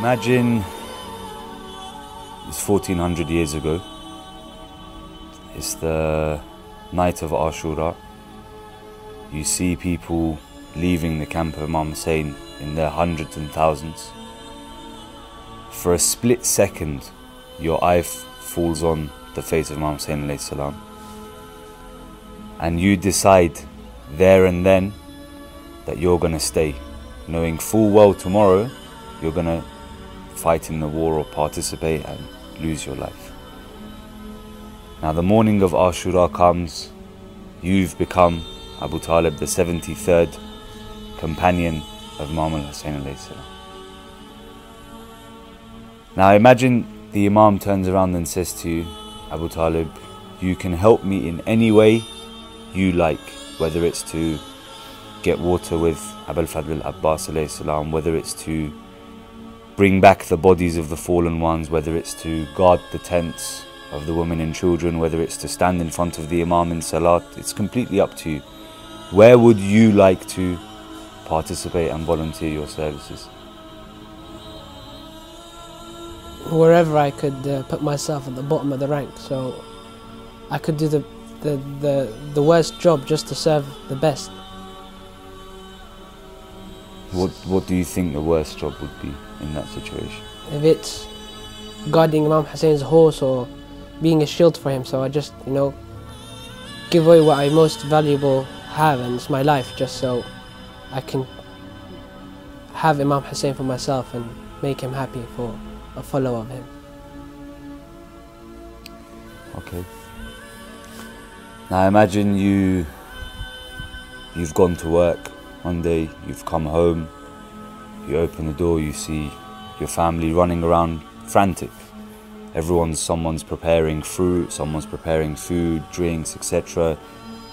Imagine it's 1400 years ago. It's the night of Ashura. You see people leaving the camp of Imam Hussein in their hundreds and thousands. For a split second, your eye falls on the face of Imam Hussein salam, and you decide there and then that you're going to stay, knowing full well tomorrow you're going to fight in the war or participate and lose your life. Now, the morning of Ashura comes, you've become Abu Talib, the 73rd companion of Imam al Hussein. Now, imagine the Imam turns around and says to you, Abu Talib, you can help me in any way you like, whether it's to get water with Abul Fadl al-Abbas whether it's to bring back the bodies of the fallen ones, whether it's to guard the tents of the women and children, whether it's to stand in front of the Imam in Salat, it's completely up to you. Where would you like to participate and volunteer your services? Wherever I could uh, put myself at the bottom of the rank, so I could do the, the, the, the worst job just to serve the best. What What do you think the worst job would be in that situation? If it's guarding Imam Hussein's horse or being a shield for him, so I just you know give away what I most valuable have, and it's my life, just so I can have Imam Hussein for myself and make him happy for a follower of him. Okay. Now imagine you you've gone to work one day you've come home, you open the door, you see your family running around frantic. Everyone's, someone's preparing fruit, someone's preparing food, drinks, etc.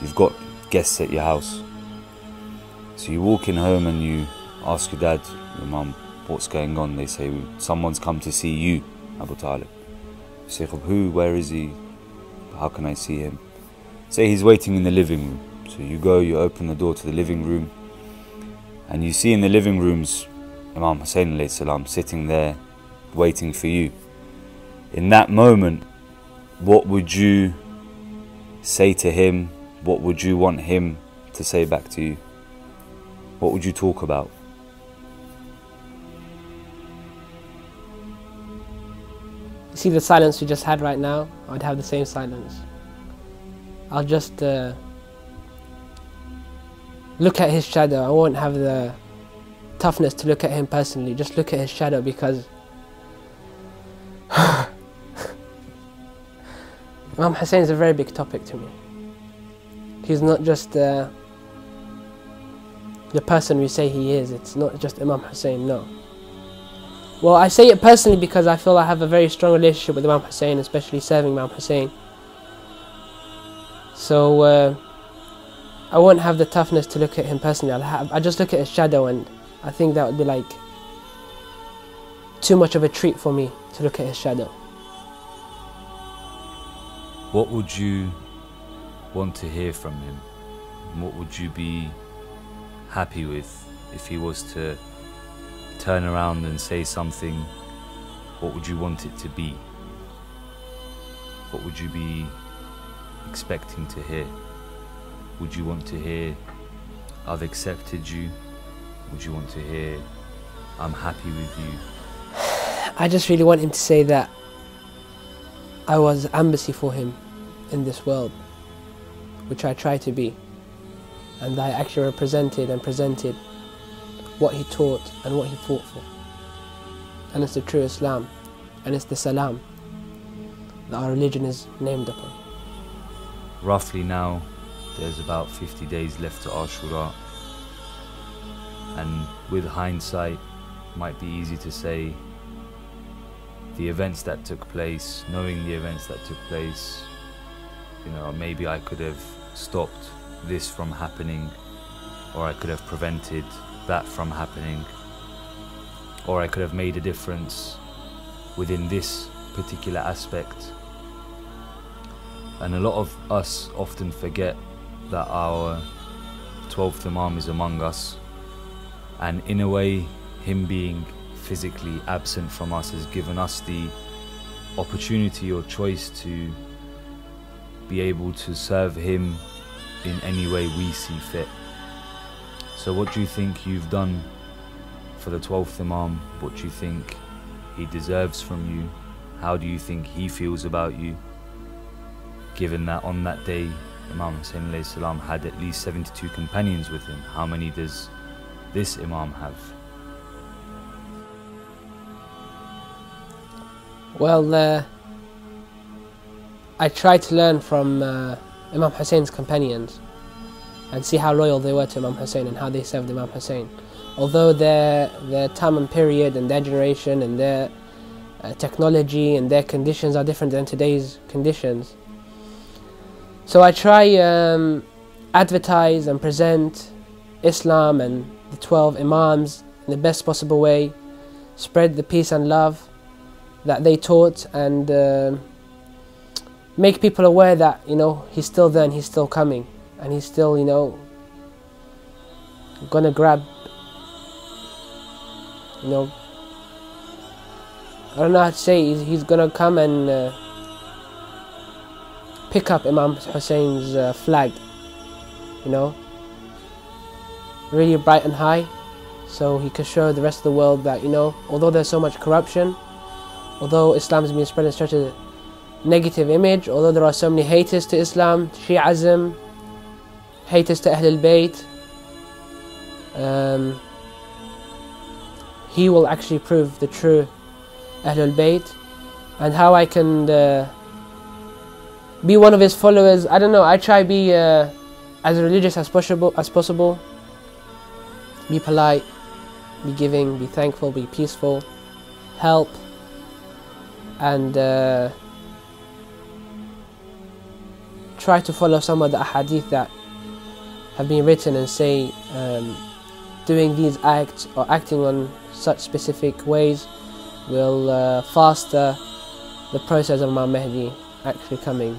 You've got guests at your house. So you walk in home and you ask your dad, your mum, what's going on? They say, someone's come to see you, Abu Talib. You say, who, where is he? How can I see him? Say he's waiting in the living room. So you go, you open the door to the living room, and you see in the living rooms Imam Hussein salam sitting there waiting for you. In that moment, what would you say to him? What would you want him to say back to you? What would you talk about? You see the silence we just had right now? I'd have the same silence. I'll just uh, look at his shadow. I won't have the toughness to look at him personally. Just look at his shadow because Imam Hussein is a very big topic to me. He's not just uh, the person we say he is. It's not just Imam Hussein, no. Well, I say it personally because I feel I have a very strong relationship with Imam Hussein, especially serving Imam Hussein. So, uh, I won't have the toughness to look at him personally. I'll have, I just look at his shadow, and I think that would be like too much of a treat for me to look at his shadow. What would you want to hear from him? What would you be happy with if he was to turn around and say something? What would you want it to be? What would you be expecting to hear? Would you want to hear, I've accepted you? Would you want to hear, I'm happy with you? I just really want him to say that I was embassy for him in this world, which I try to be. And I actually represented and presented what he taught and what he fought for. And it's the true Islam, and it's the Salam that our religion is named upon. Roughly now, there's about 50 days left to Ashura. And with hindsight might be easy to say the events that took place knowing the events that took place you know maybe I could have stopped this from happening or I could have prevented that from happening or I could have made a difference within this particular aspect. And a lot of us often forget that our 12th Imam is among us and in a way him being physically absent from us has given us the opportunity or choice to be able to serve him in any way we see fit. So, what do you think you've done for the 12th Imam? What do you think he deserves from you? How do you think he feels about you? Given that on that day, Imam Hussein salam had at least 72 companions with him, how many does this Imam have? Well, uh, I tried to learn from uh, Imam Hussein's companions and see how loyal they were to Imam Hussein and how they served Imam Hussein. Although their, their time and period and their generation and their uh, technology and their conditions are different than today's conditions. So I try um, advertise and present Islam and the 12 Imams in the best possible way, spread the peace and love that they taught and uh, make people aware that you know he's still there and he's still coming and he's still you know gonna grab you know I don't know how to say he's, he's gonna come and uh, pick up Imam Hussein's uh, flag you know? Really bright and high so he can show the rest of the world that you know although there's so much corruption although Islam has been spread in such a negative image, although there are so many haters to Islam, Shi'ism, haters to Ahlul Bayt, um, he will actually prove the true Ahlul Bayt. And how I can uh, be one of his followers. I don't know, I try be uh, as religious as possible, as possible, be polite, be giving, be thankful, be peaceful, help, and uh, try to follow some of the hadith that have been written and say um, doing these acts or acting on such specific ways will uh, faster the process of Imam Mahdi actually coming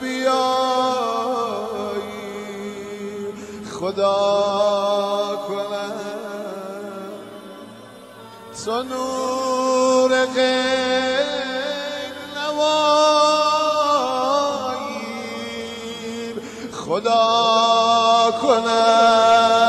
بیایی. خدا کند تو نور غیر نوایی. خدا کند